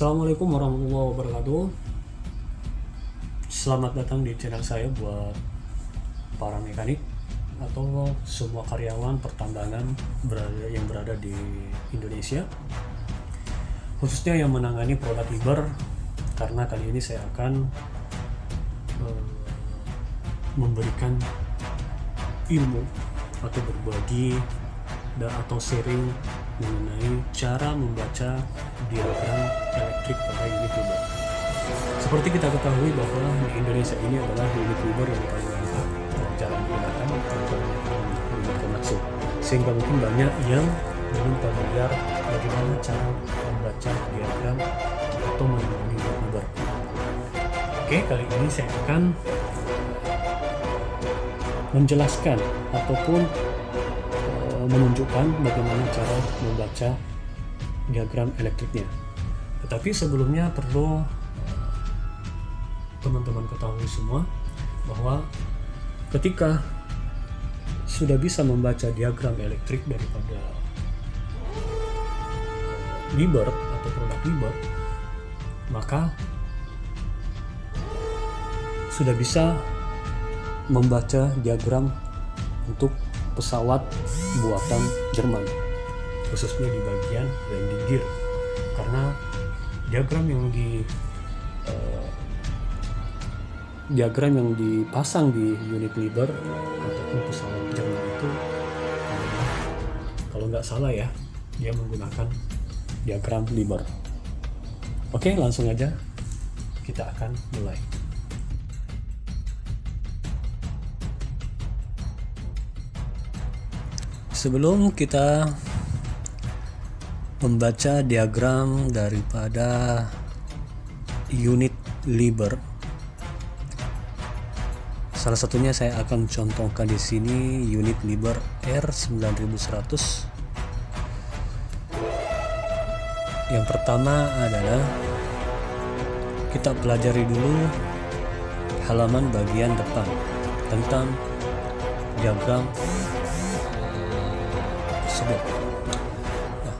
Assalamualaikum warahmatullahi wabarakatuh. Selamat datang di channel saya buat para mekanik atau semua karyawan pertambangan berada yang berada di Indonesia. Khususnya yang menangani produk Iber karena kali ini saya akan eh, memberikan ilmu atau berbagi atau sharing mengenai cara membaca diagram Seperti kita ketahui bahwa di Indonesia ini adalah unit Uber yang paling jarang digunakan untuk unit komersil. Sehingga mungkin banyak yang belum familiar bagaimana cara membaca diagram atau mengenai unit Uber. Oke, kali ini saya akan menjelaskan ataupun eh, menunjukkan bagaimana cara membaca diagram elektriknya. Tetapi sebelumnya perlu teman-teman ketahui semua bahwa ketika sudah bisa membaca diagram elektrik daripada eh, Liber atau produk Liber, maka sudah bisa membaca diagram untuk pesawat buatan Jerman khususnya di bagian landing gear karena diagram yang di eh, diagram yang dipasang di unit Liber ataupun pesawat Jerman itu kalau nggak salah ya dia menggunakan diagram Liber oke langsung aja kita akan mulai. Sebelum kita membaca diagram daripada unit Liber, salah satunya saya akan contohkan di sini unit Liber R9100. Yang pertama adalah kita pelajari dulu halaman bagian depan tentang diagram tersebut. Nah,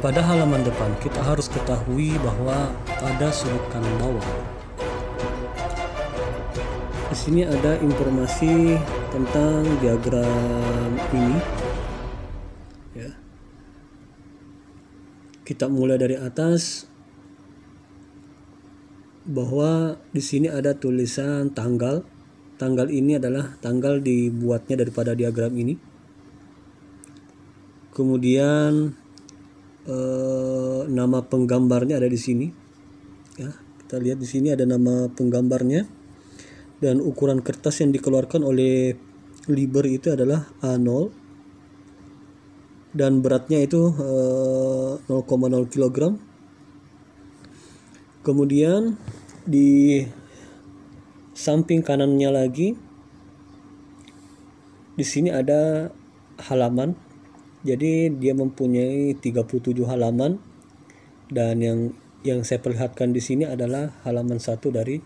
pada halaman depan kita harus ketahui bahwa pada sudut kanan bawah di sini ada informasi tentang diagram ini. Ya. Kita mulai dari atas bahwa di sini ada tulisan tanggal. Tanggal ini adalah tanggal dibuatnya daripada diagram ini kemudian eh, nama penggambarnya ada di sini ya kita lihat di sini ada nama penggambarnya dan ukuran kertas yang dikeluarkan oleh Liber itu adalah A0 dan beratnya itu eh, 0,0 kg kemudian di samping kanannya lagi di sini ada halaman. Jadi dia mempunyai 37 halaman. Dan yang yang saya perlihatkan di sini adalah halaman satu dari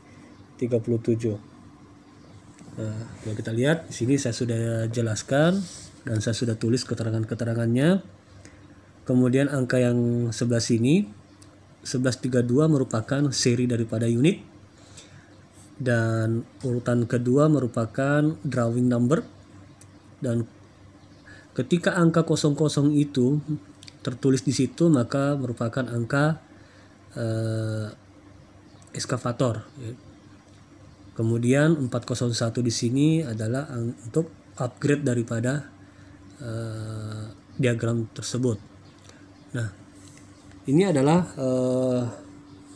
37. Nah, kalau kita lihat di sini saya sudah jelaskan dan saya sudah tulis keterangan-keterangannya. Kemudian angka yang sebelah sini 1132 merupakan seri daripada unit dan urutan kedua merupakan drawing number dan ketika angka 00 itu tertulis di situ maka merupakan angka eh, eskavator. Kemudian 401 di sini adalah untuk upgrade daripada eh, diagram tersebut nah ini adalah eh,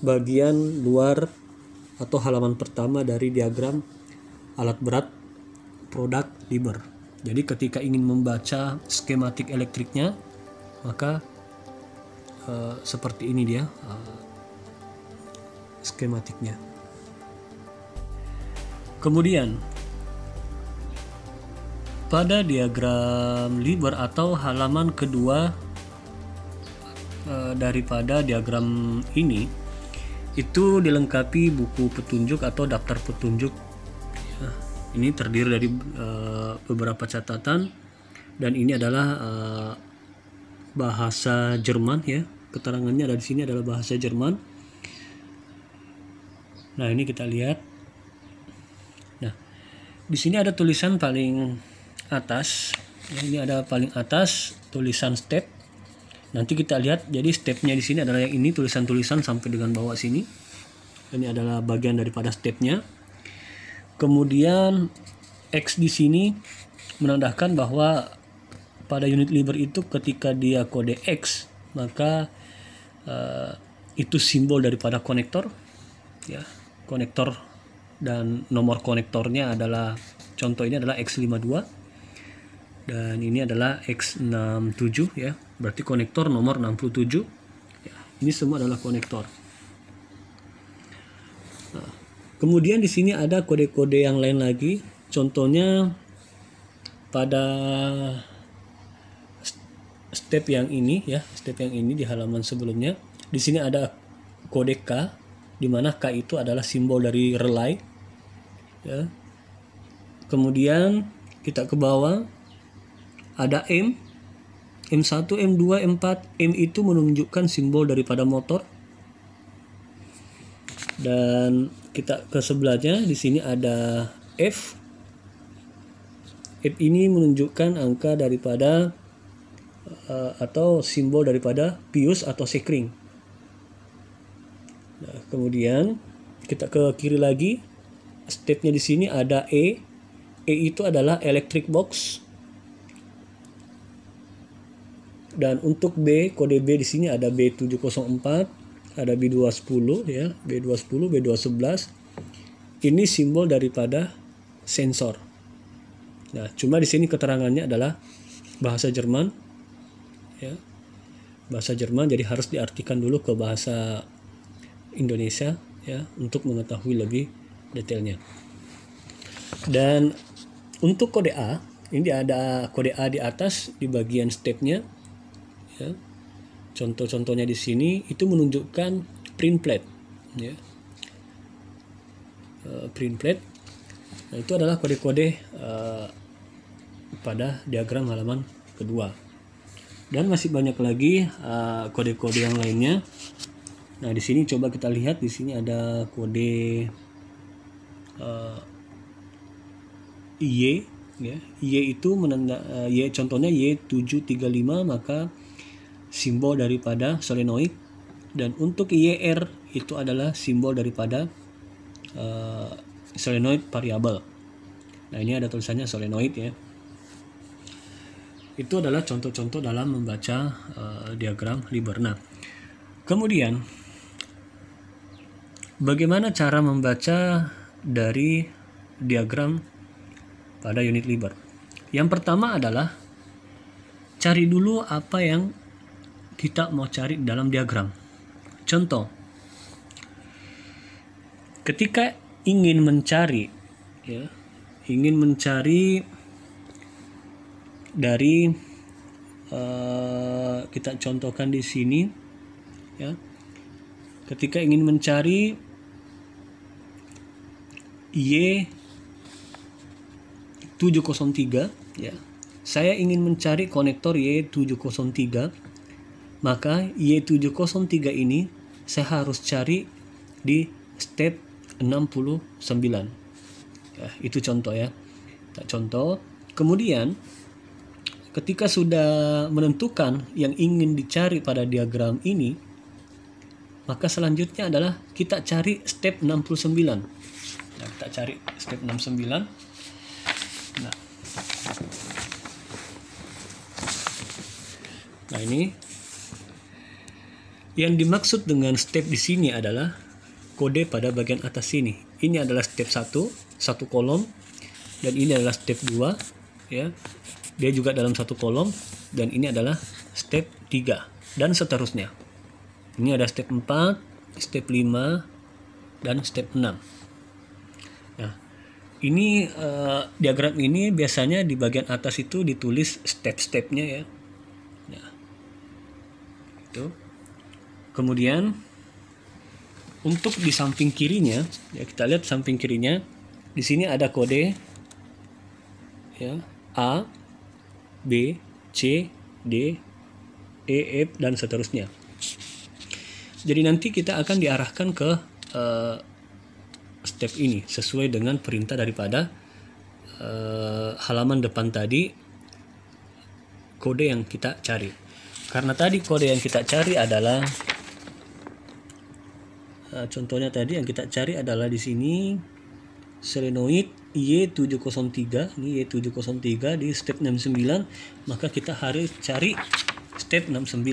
bagian luar atau halaman pertama dari diagram alat berat produk Liber jadi ketika ingin membaca skematik elektriknya, maka uh, seperti ini dia uh, skematiknya. Kemudian pada diagram Liber atau halaman kedua uh, daripada diagram ini itu dilengkapi buku petunjuk atau daftar petunjuk ya, ini terdiri dari uh, beberapa catatan dan ini adalah uh, bahasa Jerman ya. Keterangannya ada di sini adalah bahasa Jerman Nah, ini kita lihat. Di sini ada tulisan paling atas. Ya, ini ada paling atas tulisan step. Nanti kita lihat jadi stepnya di sini adalah yang ini tulisan-tulisan sampai dengan bawah sini. Ini adalah bagian daripada stepnya. Kemudian X di sini menandakan bahwa pada unit liber itu ketika dia kode X maka uh, itu simbol daripada konektor ya konektor dan nomor konektornya adalah contoh ini adalah X52 dan ini adalah X67 ya. Berarti konektor nomor 67 ya, ini semua adalah konektor. Nah, kemudian di sini ada kode-kode yang lain lagi. Contohnya pada step yang ini ya step yang ini di halaman sebelumnya di sini ada kode K di mana K itu adalah simbol dari relay. Ya. Kemudian kita ke bawah ada M, M1, M2, M4. M itu menunjukkan simbol daripada motor. Dan kita ke sebelahnya di sini ada F. F ini menunjukkan angka daripada uh, atau simbol daripada pius atau sekring. Nah, kemudian kita ke kiri lagi. Stepnya di sini ada E. E itu adalah electric box. Dan untuk B, kode B di sini ada B704, ada B210 ya, B210, B211. Ini simbol daripada sensor. Nah, cuma di sini keterangannya adalah bahasa Jerman ya. Bahasa Jerman jadi harus diartikan dulu ke bahasa Indonesia ya untuk mengetahui lebih detailnya. Dan untuk kode A, ini ada kode A di atas di bagian stepnya. Ya. Contoh-contohnya di sini itu menunjukkan print plate. Ya. Uh, print plate. Nah, itu adalah kode-kode uh, pada diagram halaman kedua. Dan masih banyak lagi uh, kode-kode uh, yang lainnya Nah, di sini coba kita lihat di sini ada kode uh, Y ya. Y itu menanda uh, Y contohnya Y735 maka simbol daripada solenoid dan untuk YR itu adalah simbol daripada uh, solenoid variabel. Nah, ini ada tulisannya solenoid ya. Itu adalah contoh-contoh dalam membaca uh, diagram Liber. Nah, kemudian Bagaimana cara membaca dari diagram pada unit Liber? Yang pertama adalah cari dulu apa yang kita mau cari dalam diagram. Contoh, ketika ingin mencari, ya, ingin mencari dari uh, kita contohkan di sini, ya, ketika ingin mencari Y 703 ya. Saya ingin mencari konektor Y703 maka Y703 ini saya harus cari di step 69 ya, itu contoh ya. Contoh. Kemudian ketika sudah menentukan yang ingin dicari pada diagram ini maka selanjutnya adalah kita cari step 69 Nah, kita cari step 69. Nah. Nah, ini yang dimaksud dengan step di sini adalah kode pada bagian atas sini. Ini adalah step 1, satu kolom dan ini adalah step 2 ya. Dia juga dalam satu kolom dan ini adalah step 3 dan seterusnya. Ini ada step 4, step 5 dan step 6 ini uh, diagram ini biasanya di bagian atas itu ditulis step-stepnya ya. Nah, itu. Kemudian untuk di samping kirinya, ya kita lihat samping kirinya, di sini ada kode ya A, B, C, D, E, F dan seterusnya. Jadi nanti kita akan diarahkan ke uh, step ini sesuai dengan perintah daripada uh, halaman depan tadi kode yang kita cari. Karena tadi kode yang kita cari adalah uh, contohnya tadi yang kita cari adalah di sini solenoid Y703 ini Y703 di step 69 maka kita harus cari step 69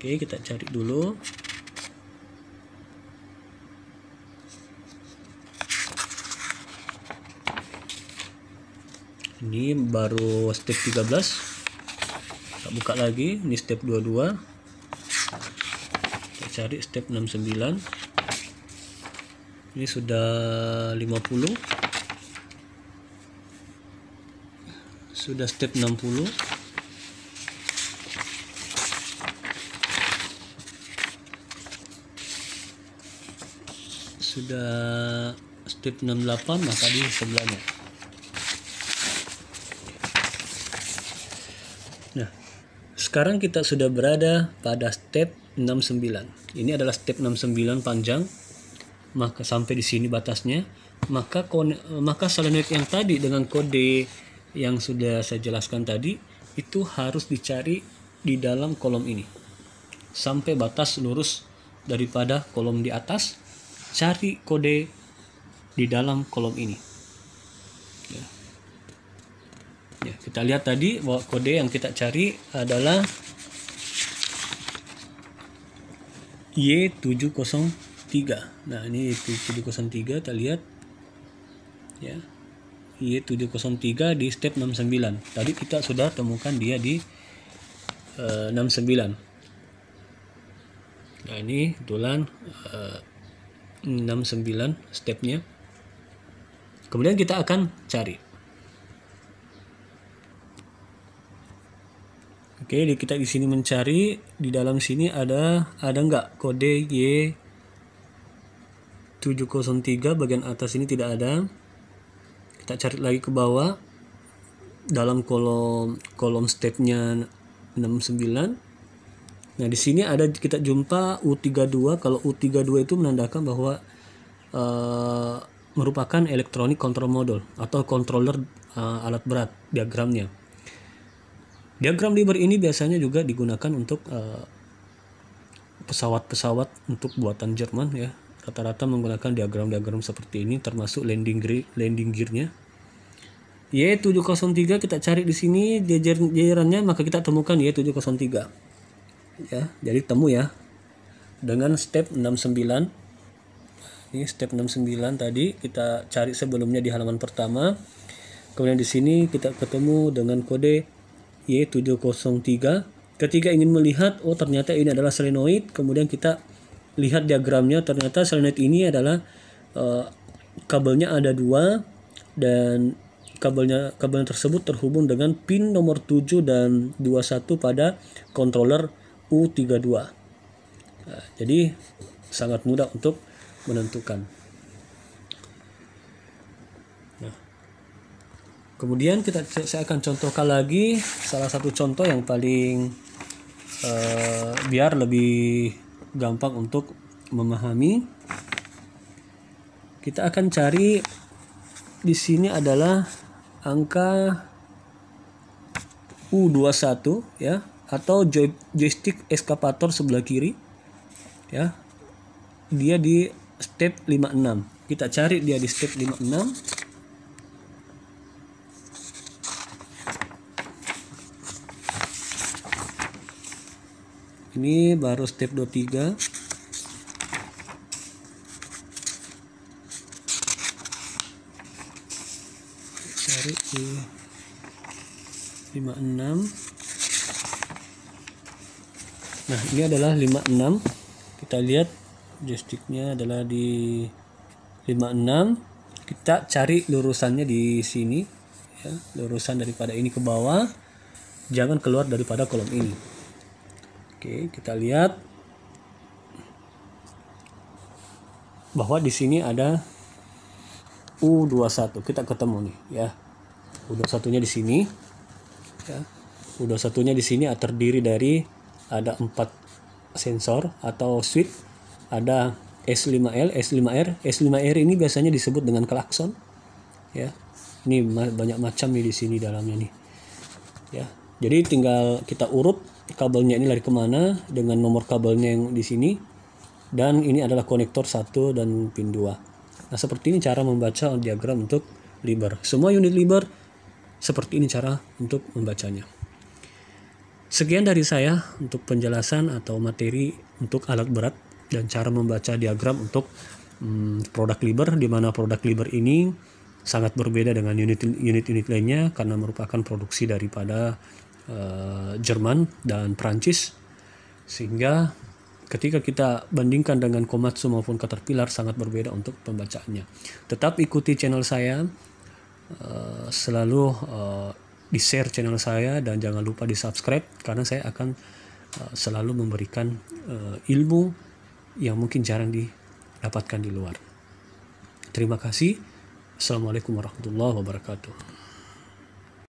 oke kita cari dulu ini baru step 13 kita buka lagi. Ini step 22 kita cari step 69 ini sudah 50 sudah step 60 sudah step 68 maka di sebelahnya sekarang kita sudah berada pada step 69 ini adalah step 69 panjang. Maka sampai di sini batasnya. Maka maka solenoid yang tadi dengan kode yang sudah saya jelaskan tadi itu harus dicari di dalam kolom ini. Sampai batas lurus daripada kolom di atas cari kode di dalam kolom ini ya. ya kita lihat tadi bahwa kode yang kita cari adalah Y703 nah ini Y703 kita lihat. Ya. Y703 di step 69 tadi kita sudah temukan dia di uh, 69 nah ini kebetulan uh, 69 stepnya. Kemudian kita akan cari oke kita di sini mencari di dalam sini ada ada nggak? Kode Y 703 bagian atas ini tidak ada. Kita cari lagi ke bawah dalam kolom kolom stepnya 69 nah di sini ada kita jumpa U32 kalau U32 itu menandakan bahwa uh, merupakan electronic control module atau controller uh, alat berat diagramnya diagram Liber ini biasanya juga digunakan untuk eh, pesawat-pesawat uh, untuk buatan Jerman ya. Rata-rata menggunakan diagram-diagram seperti ini termasuk landing gear landing gearnya. Y703 kita cari di sini jajarannya maka kita temukan Y703 ya jadi temu ya. Dengan step 69 ini step 69 tadi kita cari sebelumnya di halaman pertama. Kemudian di sini kita ketemu dengan kode Y703 ketika ingin melihat oh ternyata ini adalah solenoid kemudian kita lihat diagramnya ternyata solenoid ini adalah uh, kabelnya ada dua dan kabelnya kabel tersebut terhubung dengan pin nomor 7 dan 21 pada controller U32. Nah, jadi sangat mudah untuk menentukan. Kemudian kita saya akan contohkan lagi salah satu contoh yang paling uh, biar lebih gampang untuk memahami. Kita akan cari di sini adalah angka U21 ya atau joy, joystick eskapator sebelah kiri ya. Dia di step 56. Kita cari dia di step 56. Ini baru step 23 cari di 56 nah ini adalah 56 kita lihat joysticknya adalah di 56 kita cari lurusannya di sini ya. Lurusan daripada ini ke bawah. Jangan keluar daripada kolom ini Oke, kita lihat bahwa di sini ada U21. Kita ketemu nih ya. U21-nya di sini. Ya. U21-nya di sini terdiri dari ada empat sensor atau switch, ada S5L, S5R. S5R ini biasanya disebut dengan klakson. Ya. Ini banyak macam nih di sini dalamnya nih. Ya. Jadi tinggal kita urut kabelnya ini lari ke mana dengan nomor kabelnya yang di sini. Dan ini adalah konektor 1 dan pin 2. Nah, seperti ini cara membaca diagram untuk liber. Semua unit liber seperti ini cara untuk membacanya. Sekian dari saya untuk penjelasan atau materi untuk alat berat dan cara membaca diagram untuk hmm, produk Liber di mana produk Liber ini sangat berbeda dengan unit-unit lainnya karena merupakan produksi daripada uh, Jerman dan Prancis sehingga ketika kita bandingkan dengan Komatsu maupun Caterpillar sangat berbeda untuk pembacaannya. Tetap ikuti channel saya uh, selalu uh, di share channel saya dan jangan lupa di subscribe karena saya akan selalu memberikan ilmu yang mungkin jarang didapatkan di luar. Terima kasih. Assalamualaikum warahmatullahi wabarakatuh.